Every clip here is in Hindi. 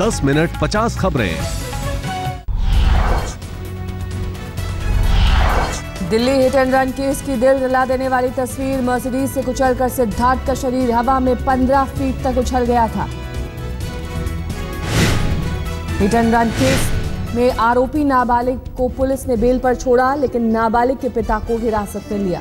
10 मिनट 50 खबरें। Delhi hit and run case की दिल जला देने वाली तस्वीर मर्सिडीज से कुचलकर सिद्धार्थ का शरीर हवा में 15 फीट तक उछल गया था। हिट एंड रन केस में आरोपी नाबालिग को पुलिस ने बेल पर छोड़ा, लेकिन नाबालिग के पिता को हिरासत में लिया।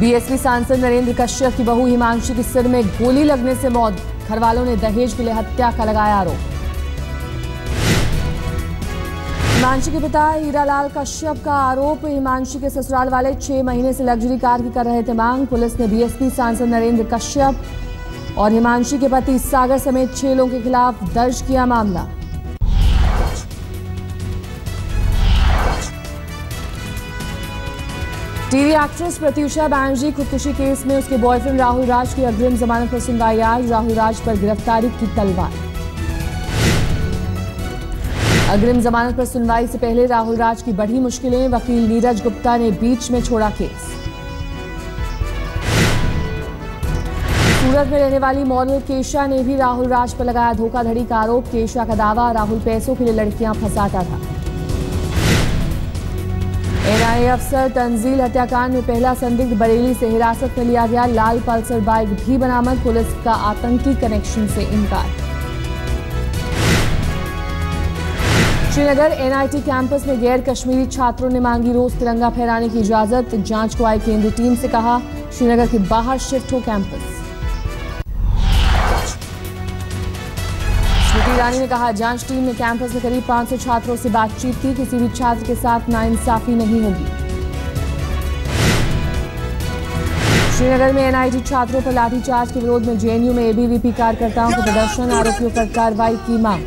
बीएसपी सांसद नरेंद्र कश्यप की बहू हिमांशी के सिर में गोली लगने से मौत घर वालों ने दहेज के लिए हत्या का लगाया आरोप। हिमांशी के पिता हीरालाल कश्यप का आरोप, हिमांशी के ससुराल वाले छह महीने से लग्जरी कार की कर रहे थे मांग, पुलिस ने बीएसपी सांसद नरेंद्र कश्यप और हिमांशी के पति सागर समेत छह लोगों के खिलाफ दर्ज किया मामला। टीवी एक्ट्रेस प्रत्युषा बैनर्जी खुदकुशी केस में उसके बॉयफ्रेंड राहुल राज की अग्रिम जमानत पर सुनवाई आज। राहुल राज पर गिरफ्तारी की तलवार। अग्रिम जमानत पर सुनवाई से पहले राहुल राज की बढ़ी मुश्किलें। वकील नीरज गुप्ता ने बीच में छोड़ा केस। सूरत में रहने वाली मॉडल केशा ने भी राहुल राज पर लगाया धोखाधड़ी का आरोप। केशा का दावा, राहुल पैसों के लिए लड़कियाँ फंसाता था। एनआईए अफसर तंजील हत्याकांड में पहला संदिग्ध बरेली से हिरासत में लिया गया लाल पल्सर बाइक भी बरामद, पुलिस का आतंकी कनेक्शन से इनकार। श्रीनगर एनआईटी कैंपस में गैर कश्मीरी छात्रों ने मांगी रोज तिरंगा फहराने की इजाज़त, जाँच को आई केंद्रीय टीम से कहा, श्रीनगर के बाहर शिफ्ट हो कैंपस। स्मृति ईरानी ने कहा, जाँच टीम ने कैंपस में करीब 500 छात्रों से बातचीत की, किसी भी छात्र के साथ नाइंसाफी नहीं होगी। श्रीनगर में एनआईटी छात्रों पर लाठीचार्ज के विरोध में जेएनयू में एबीवीपी कार्यकर्ताओं के प्रदर्शन, आरोपियों पर कार्रवाई की मांग।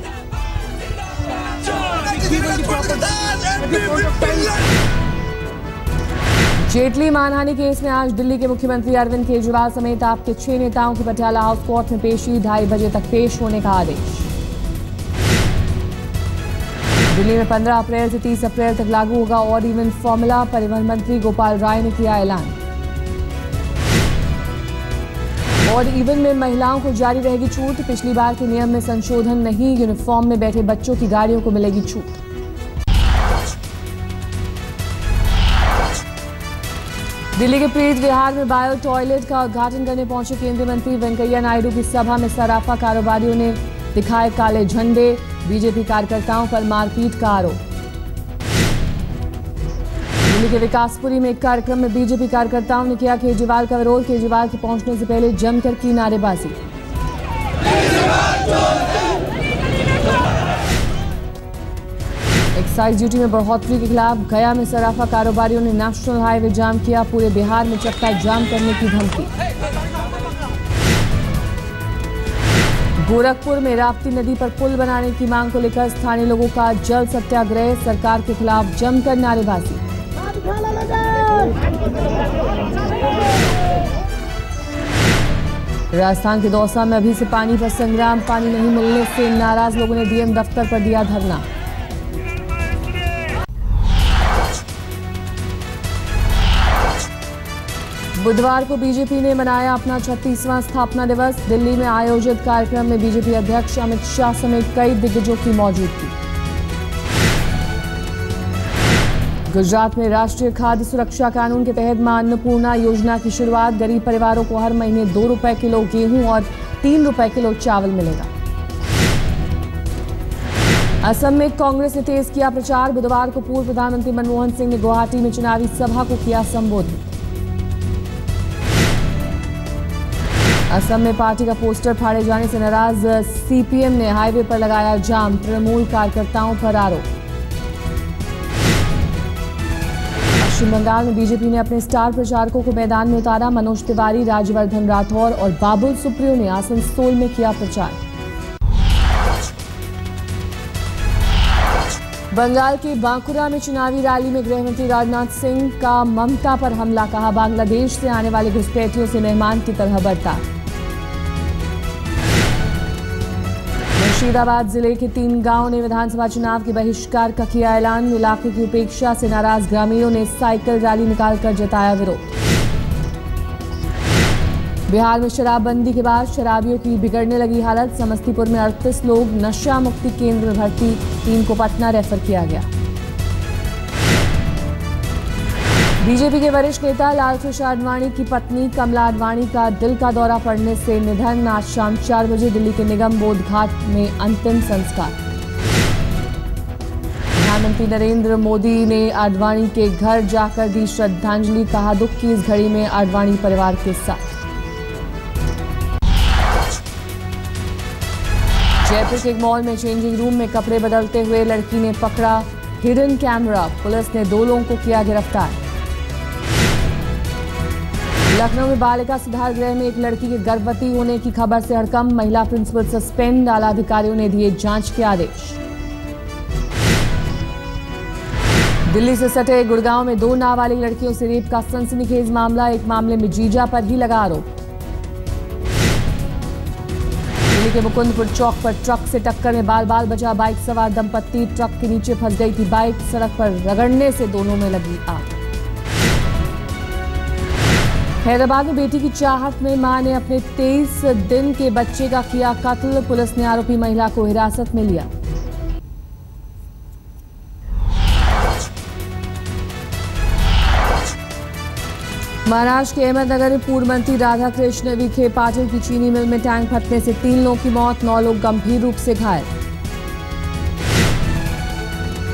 जेटली मानहानि केस में आज दिल्ली के मुख्यमंत्री अरविंद केजरीवाल समेत आपके छह नेताओं की पटियाला हाउस कोर्ट में पेशी ढाई बजे तक पेश होने का आदेश। दिल्ली में 15 अप्रैल से 30 अप्रैल तक लागू होगा ऑड इवन फॉर्मूला परिवहन मंत्री गोपाल राय ने किया ऐलान। ऑड इवन में महिलाओं को जारी रहेगी छूट। पिछली बार के नियम में संशोधन नहीं यूनिफॉर्म में बैठे बच्चों की गाड़ियों को मिलेगी छूट। दिल्ली के प्रीत विहार में बायो टॉयलेट का उद्घाटन करने पहुँचे केंद्रीय मंत्री वेंकैया नायडू की सभा में सराफा कारोबारियों ने दिखाए काले झंडे, बीजेपी कार्यकर्ताओं पर मारपीट का आरोप। दिल्ली के विकासपुरी में एक कार्यक्रम में बीजेपी कार्यकर्ताओं ने किया केजरीवाल का विरोध, केजरीवाल के पहुँचने से पहले जमकर की नारेबाजी। एक्साइज ड्यूटी में बढ़ोतरी के खिलाफ गया में सराफा कारोबारियों ने नेशनल हाईवे जाम किया, पूरे बिहार में चक्का जाम करने की धमकी। गोरखपुर में राप्ती नदी पर पुल बनाने की मांग को लेकर स्थानीय लोगों का जल सत्याग्रह, सरकार के खिलाफ जमकर नारेबाजी। राजस्थान के दौसा में अभी से पानी पर संग्राम, पानी नहीं मिलने से नाराज़ लोगों ने डीएम दफ्तर पर दिया धरना। बुधवार को बीजेपी ने मनाया अपना 36वां स्थापना दिवस। दिल्ली में आयोजित कार्यक्रम में बीजेपी अध्यक्ष अमित शाह समेत कई दिग्गजों की मौजूदगी। गुजरात में राष्ट्रीय खाद्य सुरक्षा कानून के तहत माँ अन्नपूर्णा योजना की शुरुआत। गरीब परिवारों को हर महीने दो रुपए किलो गेहूँ और तीन रुपए किलो चावल मिलेगा। असम में कांग्रेस ने तेज किया प्रचार। बुधवार को पूर्व प्रधानमंत्री मनमोहन सिंह ने गुवाहाटी में चुनावी सभा को किया संबोधित। असम में पार्टी का पोस्टर फाड़े जाने से नाराज़ सीपीएम ने हाईवे पर लगाया जाम, तृणमूल कार्यकर्ताओं पर आरोप। पश्चिम बंगाल में बीजेपी ने अपने स्टार प्रचारकों को मैदान में उतारा मनोज तिवारी, राज्यवर्धन राठौर और बाबुल सुप्रियो ने आसनसोल में किया प्रचार। बंगाल के बांकुरा में चुनावी रैली में गृहमंत्री राजनाथ सिंह का ममता पर हमला, कहा बांग्लादेश से आने वाले घुसपैठियों से मेहमान की तरह बर्ताव। मुर्शिदाबाद ज़िले के तीन गाँवों ने विधानसभा चुनाव के बहिष्कार का किया ऐलान। इलाके की उपेक्षा से नाराज़ ग्रामीणों ने साइकिल रैली निकालकर जताया विरोध। बिहार में शराबबंदी के बाद शराबियों की बिगड़ने लगी हालत। समस्तीपुर में अड़तीस लोग नशा मुक्ति केंद्र में भर्ती। टीम को पटना रेफर किया गया। बीजेपी के वरिष्ठ नेता लालकृष्ण आडवाणी की पत्नी कमला आडवाणी का दिल का दौरा पड़ने से निधन। आज शाम चार बजे दिल्ली के निगम बोध घाट में अंतिम संस्कार। प्रधानमंत्री नरेंद्र मोदी ने आडवाणी के घर जाकर दी श्रद्धांजलि, कहा दुख की इस घड़ी में आडवाणी परिवार के साथ। जयपुर के एक मॉल में चेंजिंग रूम में कपड़े बदलते हुए लड़की ने पकड़ा हिडन कैमरा। पुलिस ने दो लोगों को किया गिरफ़्तार। लखनऊ में बालिका सुधार गृह में एक लड़की के गर्भवती होने की खबर से हड़कम महिला प्रिंसिपल सस्पेंड आला अधिकारियों ने दिए जाँच के आदेश। दिल्ली से सटे गुड़गांव में दो नाबालिग लड़कियों से रेप का सनसनीखेज मामला, एक मामले में जीजा पर ही लगा आरोप। दिल्ली के मुकुंदपुर चौक पर ट्रक से टक्कर में बाल बाल बचा, बाइक सवार दंपत्ति ट्रक के नीचे फंस गई थी बाइक, सड़क पर रगड़ने से दोनों में लगी आग। हैदराबाद में बेटी की चाहत में माँ ने अपने 23 दिन के बच्चे का किया कत्ल। पुलिस ने आरोपी महिला को हिरासत में लिया। महाराष्ट्र के अहमदनगर में पूर्व मंत्री राधाकृष्ण विखे पाटिल की चीनी मिल में टैंक फटने से तीन लोगों की मौत, नौ लोग गंभीर रूप से घायल।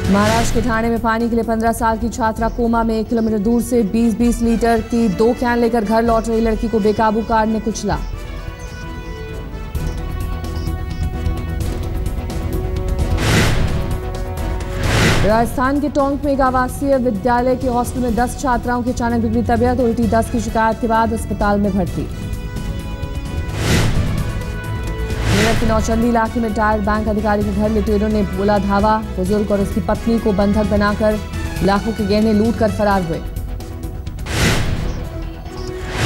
महाराष्ट्र के ठाणे में पानी के लिए 15 साल की छात्रा कोमा में एक किलोमीटर दूर से 20-20 लीटर की दो कैन लेकर घर लौट रही लड़की को बेकाबू कार ने कुचला। राजस्थान के टोंक में एक आवासीय विद्यालय के हॉस्टल में 10 छात्राओं की अचानक बिगड़ी तबियत, उल्टी 10 की शिकायत के बाद अस्पताल में भर्ती। के नौचंदी इलाके में टायर बैंक अधिकारी के घर लुटेरों ने बोला धावा। बुज़ुर्ग और उसकी पत्नी को बंधक बनाकर लाखों के गहने लूट कर फरार हुए।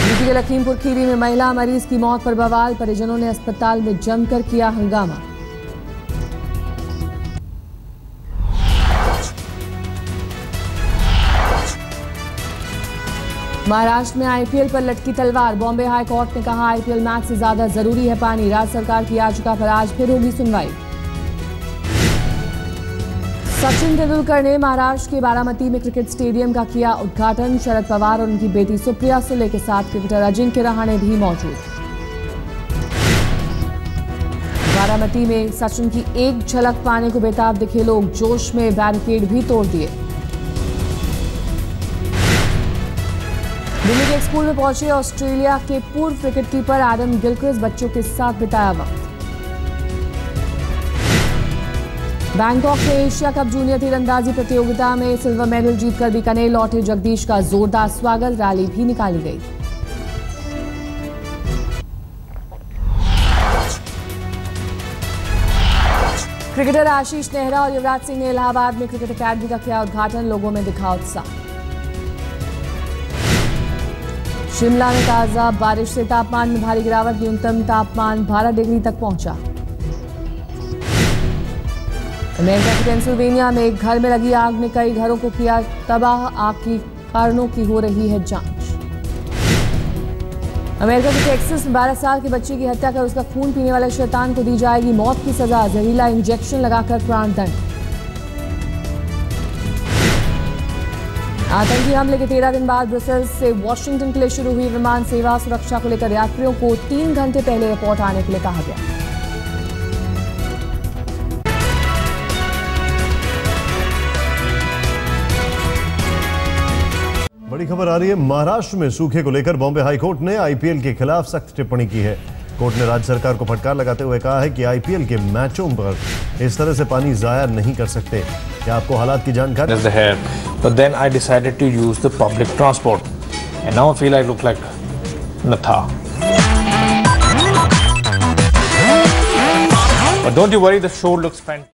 यूपी के लखीमपुर खीरी में महिला मरीज़ की मौत पर बवाल, परिजनों ने अस्पताल में जमकर किया हंगामा। महाराष्ट्र में आईपीएल पर लटकी तलवार। बॉम्बे हाई कोर्ट ने कहा, आईपीएल मैच से ज़्यादा ज़रूरी है पानी। राज्य सरकार की याचिका पर आज फिर होगी सुनवाई। सचिन तेंदुलकर ने महाराष्ट्र के बारामती में क्रिकेट स्टेडियम का किया उद्घाटन। शरद पवार और उनकी बेटी सुप्रिया सुले के साथ क्रिकेटर अजिंक्य रहाणे भी मौजूद। बारामती में सचिन की एक झलक पाने को बेताब दिखे लोग। जोश में बैरिकेड भी तोड़ दिए। दिल्ली के स्कूल में पहुँचे ऑस्ट्रेलिया के पूर्व क्रिकेट कीपर एडम गिलक्रिस बच्चों के साथ बिताया वक्त। बैंकॉक में एशिया कप जूनियर तीरंदाजी प्रतियोगिता में सिल्वर मेडल जीतकर बीकानेर लौटे जगदीश का जोरदार स्वागत, रैली भी निकाली गई। क्रिकेटर आशीष नेहरा और युवराज सिंह ने इलाहाबाद में क्रिकेट अकेडमी का किया उद्घाटन, लोगों में दिखा उत्साह। शिमला में ताज़ा बारिश से तापमान में भारी गिरावट, न्यूनतम तापमान 12 डिग्री तक पहुँचा। अमेरिका के पेंसिल्वेनिया में एक घर में लगी आग ने कई घरों को किया तबाह। आग की कारणों की हो रही है जाँच। अमेरिका के टेक्सास में 12 साल के बच्चे की हत्या कर उसका खून पीने वाले शैतान को दी जाएगी मौत की सजा। जहरीला इंजेक्शन लगाकर प्राण आतंकी हमले के तेरह दिन बाद ब्रसेल्स से वॉशिंगटन के लिए शुरू हुई विमान सेवा सुरक्षा को लेकर यात्रियों को तीन घंटे पहले एयरपोर्ट आने के लिए कहा गया। बड़ी खबर आ रही है, महाराष्ट्र में सूखे को लेकर बॉम्बे हाईकोर्ट ने आईपीएल के खिलाफ सख्त टिप्पणी की है। कोर्ट ने राज्य सरकार को फटकार लगाते हुए कहा है कि आईपीएल के मैचों पर इस तरह से पानी जाया नहीं कर सकते। क्या आपको हालात की जानकारी? Public transport don't you worry the show looks